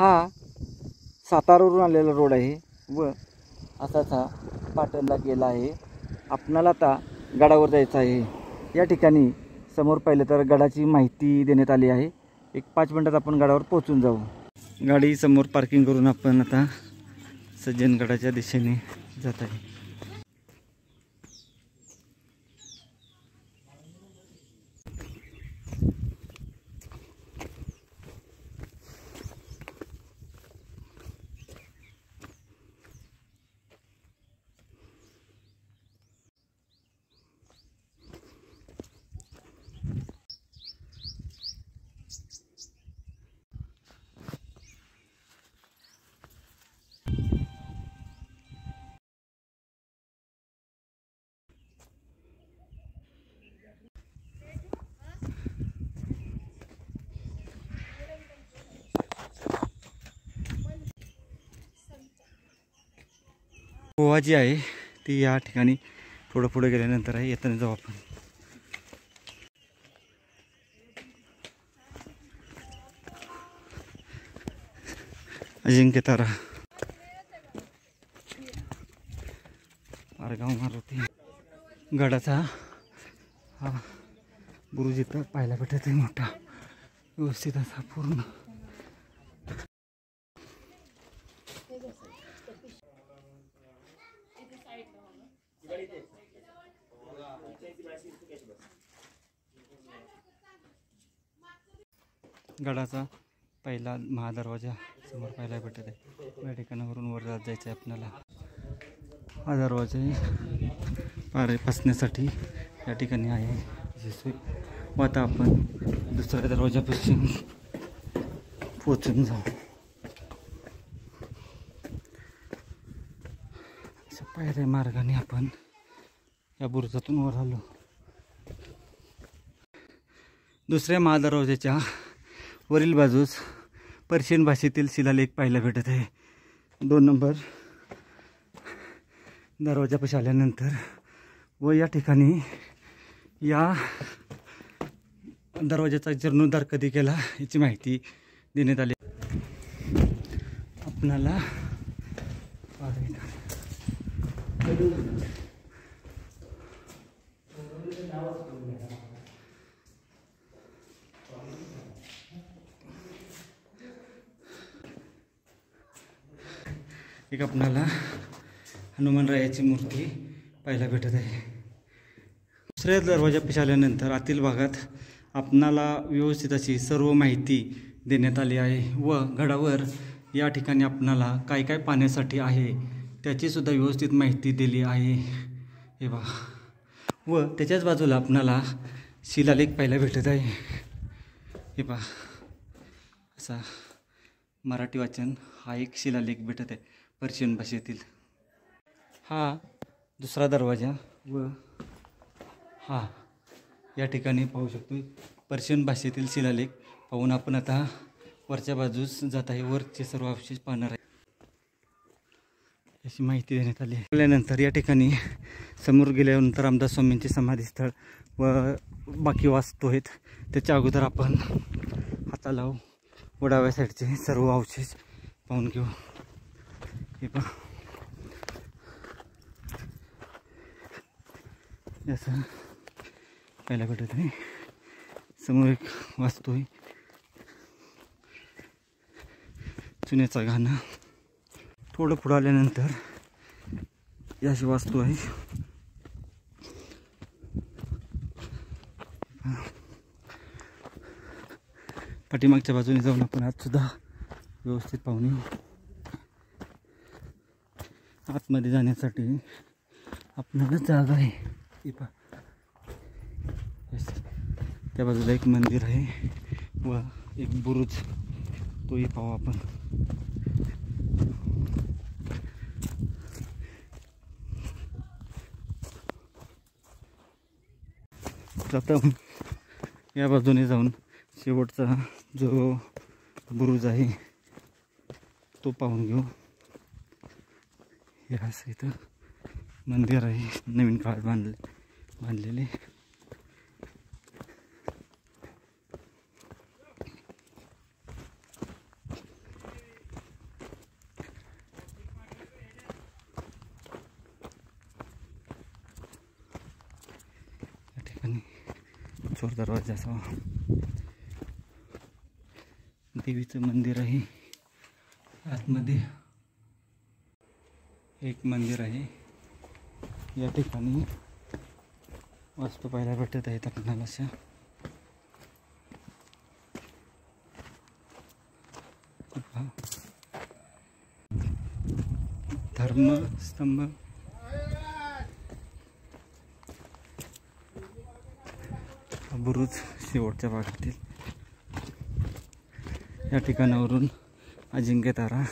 हा सातारावरून आलेला रोड आहे व असाच हा पाटणला गेला आहे. आपणाला आता गडावर जायचं आहे. या ठिकाणी समोर पाहिलं तर गडाची माहिती देण्यात आली आहे. एक पाच मिनटात आपण गडावर पोहोचून जाऊ. गाडी समोर पार्किंग करून आपण आता सज्जनगडाच्या दिशेने जात आहे. गोवा जी आहे ती या ठिकाणी थोडं पुढे गेल्यानंतर आहे येताना अजिंक्य तारा। मारगाव मारुती गडाचा हा। बुरुज इथं पाहायला भेटत आहे मोठा व्यवस्थित असा पूर्ण। गडाचा पहिला महादरवाजा समोर पाहायला भेटत आहे. या ठिकाणावरून वर जात जायचं आहे आपल्याला. हा दरवाजा पारे फसण्यासाठी या ठिकाणी आहे. जसे व आता आपण दुसऱ्या दरवाजापासून पोचून जाऊ. अशा पायऱ्या मार्गाने आपण या बुरुजातून वर आलो. दुसऱ्या महादरवाजाच्या वरील बाजूस पर्शियन भाषेतील शिलालेख पाहायला भेटत आहे. दोन नंबर. दरवाजापाशी आल्यानंतर व या ठिकाणी या दरवाजाचा जीर्णोद्धार कधी केला याची माहिती देण्यात आली. आपणाला एक आपणाला हनुमानरायाची मूर्ती पाहायला भेटत आहे. दुसऱ्या दरवाजापाशी आल्यानंतर आतील भागात आपणाला व्यवस्थित अशी सर्व माहिती देण्यात आली आहे व गडावर या ठिकाणी आपणाला काय काय पाहण्यासाठी आहे त्याचीसुद्धा व्यवस्थित माहिती दिली आहे. हे बा व त्याच्याच बाजूला आपणाला शिलालेख पाहायला भेटत आहे. हे बा असा मराठी वाचन हा एक शिलालेख भेटत आहे. पर्शियन भाषेतील. हा दुसरा दरवाजा व हा या ठिकाणी पाहू शकतो पर्शियन भाषेतील शिलालेख पाहून आपण आता वरच्या बाजूस जात आहे. वरचे सर्व अवशेष पाहणार आहे. अशी माहिती देण्यात आली गेल्यानंतर या ठिकाणी समोर गेल्यानंतर रामदास स्वामींचे समाधीस्थळ व बाकी वास्तू आहेत. त्याच्या अगोदर आपण हाताला वडाव्या साईडचे सर्व अवशेष पाहून घेऊ. हे पहा. असं पाहायला भेटत आहे. समोर एक वास्तू आहे. चुन्याचा घाणा. थोडं पुढं आल्यानंतर याशी वास्तू आहे. पाठीमागच्या बाजूने जाऊन आपण आज सुद्धा व्यवस्थित पाहून येऊ. आतमध्ये जाण्यासाठी आपल्याला जागा आहे. ही पा त्या बाजूला एक मंदिर आहे व एक बुरुज. तोही पाहू आपण. प्रथम या बाजूने जाऊन शेवटचा जो बुरुज आहे तो पाहून घेऊ. यास इथं मंदिर आहे नवीन काळात बांधले बांधलेले. चोर दरवाजा देवीचं मंदिर आहे आतमध्ये एक मंदिर आहे. या ठिकाणी वस्तू पाहायला भेटत आहेत आपल्याला अशा. धर्मस्तंभ. बुरुज शेवटच्या भागातील. या ठिकाणावरून अजिंक्य तारा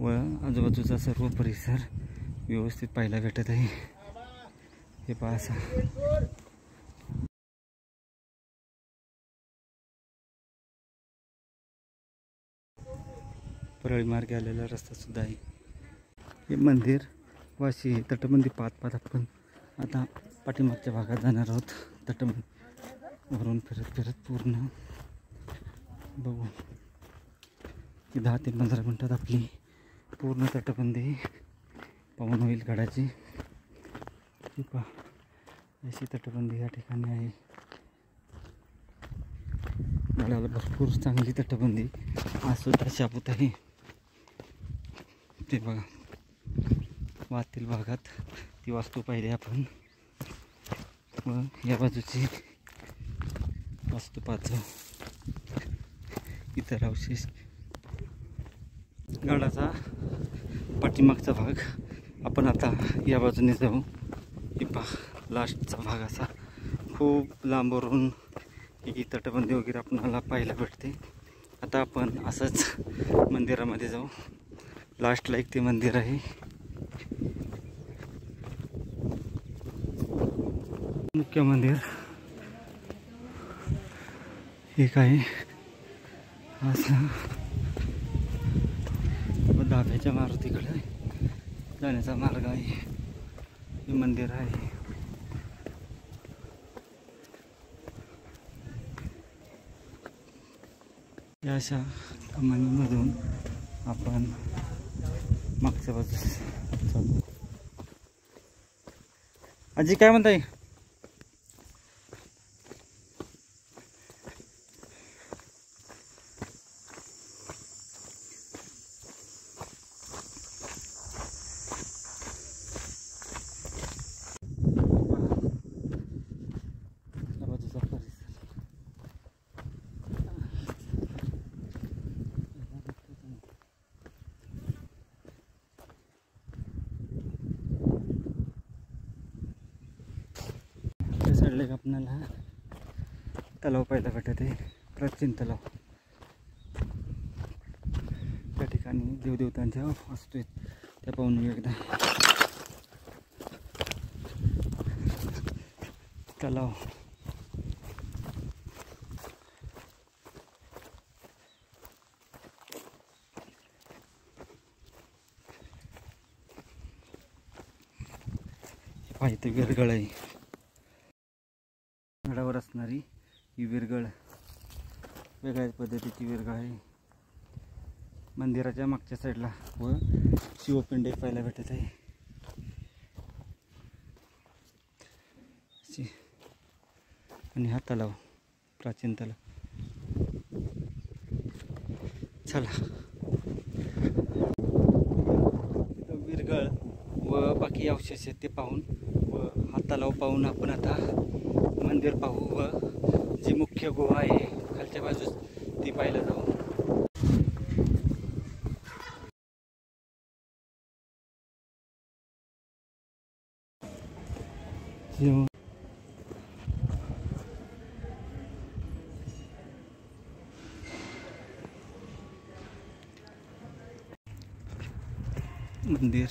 व आजूबाजूचा सर्व परिसर व्यवस्थित पाहायला भेटत आहे. हे पहा असा. परळी मार्गे आलेला रस्ता सुद्धा आहे. हे मंदिर वाशी तटबंदी पाहत पाहत आपण आता पाठीमागच्या भागात जाणार आहोत. तटबंदी वरून फिरत फिरत पूर्ण बघू. दहा ते पंधरा मिनटात आपली पूर्ण तटबंदी पाहून होईल गडाची. ही पहा अशी तटबंदी या ठिकाणी आहे. गडाला भरपूर चांगली तटबंदी आज सुद्धा आहे ते बघा वातील भागात. ती वास्तू पाहिली आपण. व या बाजूची वास्तू पाहतो इतर अवशेष गडाचा पाठीमागचा भाग. आपण आता या बाजूने जाऊ. ही पहा लास्टचा भाग असा. खूप लांबवरून ही तटबंदी वगैरे आपणाला पाहायला भेटते. आता आपण असंच मंदिरामध्ये जाऊ. लास्टला एक ते मंदिर आहे. मुख्य मंदिर. एक आहे. असं. व मारुतीकडे. जाण्याचा मार्ग आहे. हे मंदिर आहे. या अशा कमानीमधून आपण मागच्या बाजूस चालू आजी काय म्हणताय या बाजूचा परिसर त्या आपणाला हा तलाव पाहायला भेटत आहे. प्राचीन तलाव. त्या ठिकाणी देवदेवतांच्या वस्तू आहेत त्या पाहून एकदा. तलाव. पाहिजे विरगळ आहे. गडावर असणारी ही विरगळ वेगळ्याच पद्धतीची विरगळ आहे. मंदिराच्या मागच्या साईडला व शिवपिंड पाहायला भेटत आहे. आणि हा तलाव प्राचीन तलाव. चला. विरगळ व बाकी अवशेष आहेत ते पाहून व हा तलाव पाहून आपण आता मंदिर पाहू व जी मुख्य गुहा आहे खालच्या बाजूस ती पाहायला जाऊ. जेव्हा मंदिर.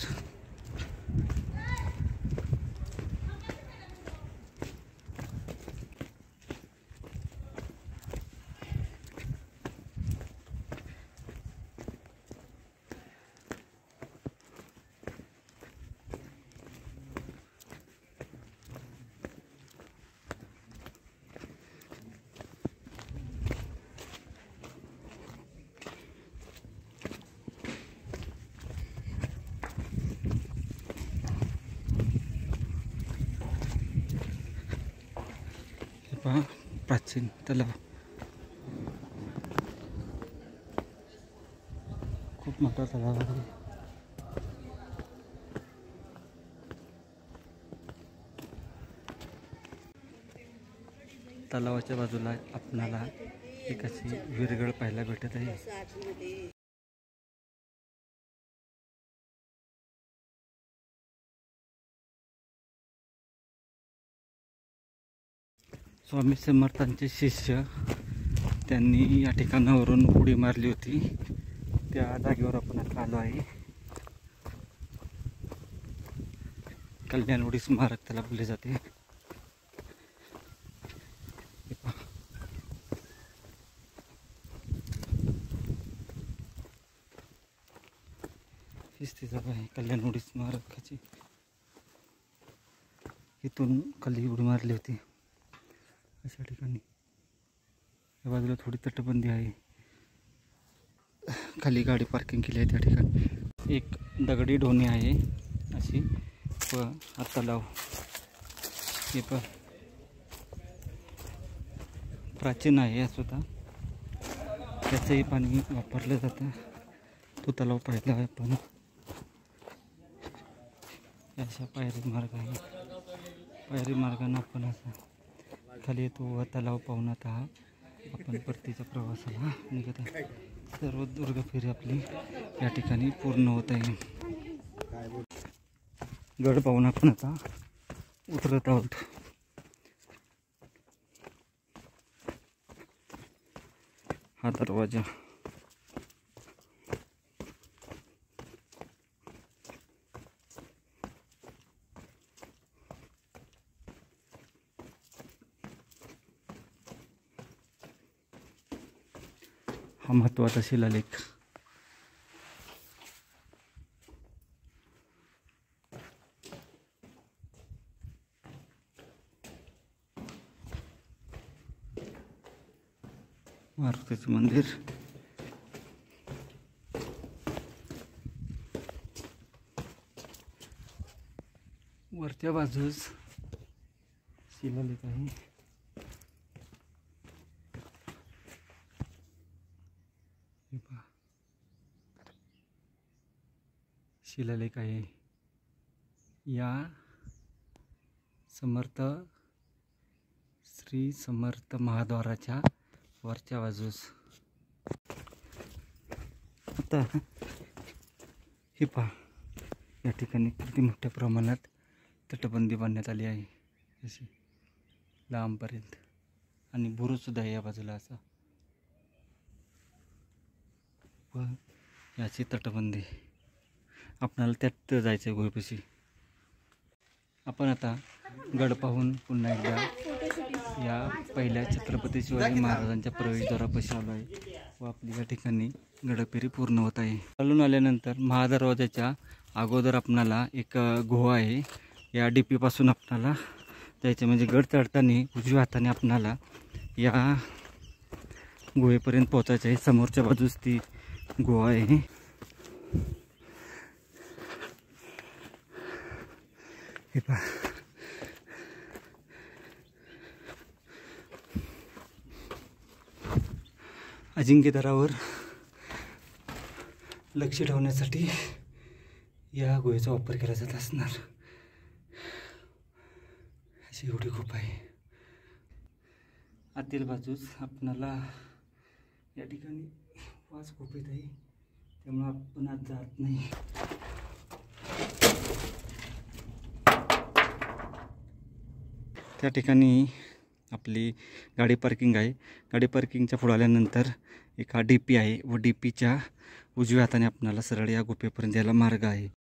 पहा प्राचीन तलाव. खूप मोठा तलाव आहे. तलावाच्या बाजूला आपणाला एक अशी विरगळ पाहायला भेटत आहे. स्वामी समर्थांचे शिष्य त्यांनी या ठिकाणावरून उडी मारली होती. त्या जागेवर आपण आता आलो आहे. कल्याण उडी स्मारक त्याला बोलले जाते. हीच ती जागा आहे कल्याण उडी स्मारकाची. इथून खाली उडी मारली होती. अशा ठिकाणी. या बाजूला थोडी तटबंदी आहे. खाली गाडी पार्किंग केली आहे त्या ठिकाणी. एक दगडी ढोणी आहे. अशी व तलाव हे पण प्राचीन आहे सुद्धा त्याचंही पाणी वापरलं जातं. तो तलाव पाहिला आहे आपण. अशा पायरी मार्ग आहे. पायरी मार्गानं आपण असं खाली येतो व तलाव पाहुणात आता आपण परतीच्या प्रवासाला निघत आहे. सर्व दुर्ग फेरी आपली या ठिकाणी पूर्ण होत आहे. गड पाहून आपण आता उतरत आहोत. हा दरवाजा. महत्त्वाचा शिलालेख. मारुतीचं मंदिर. वरच्या बाजूस शिलालेख आहे. शिलालेख आहे. या समर्थ श्री समर्थ महाद्वाराच्या वरच्या बाजूस. आता हे पहा या ठिकाणी किती मोठ्या प्रमाणात तटबंदी बांधण्यात आली आहे. अशी लांबपर्यंत आणि बुरुजसुद्धा आहे या बाजूला असा. व याची तटबंदी. आपणाला त्यात जायचं आहे गुहेपाशी आपण आता गड पाहून पुन्हा एकदा या पहिल्या छत्रपती शिवाजी महाराजांच्या प्रवेशद्वारापाशी आलो आहे व आपली या ठिकाणी गडपेरी पूर्ण होत आहे. चालून आल्यानंतर महादरवाजाच्या अगोदर आपणाला एक गुहा आहे. या डी पीपासून आपणाला जायचं म्हणजे गड चढताना उजव्या हाताने आपणाला या गुहेपर्यंत पोहोचायचं आहे समोरच्या बाजूस ती गुहा आहे. Epa. अजिंक्यदरावर लक्ष ठेवण्यासाठी या गुहेचा वापर केला जात असणार. अशी एवढी खूप आहे. आतील बाजूस आपणाला या ठिकाणी वास खूप येत आहे. त्यामुळं आपण आज जात नाही. त्या ठिकाणी आपली गाडी पार्किंग आहे. गाडी पार्किंगच्या पुढे आल्यानंतर एक हा डी पी आहे व डी पीच्या उजव्या हाताने आपणाला सरळ या गुफेपर्यंत यायला मार्ग आहे.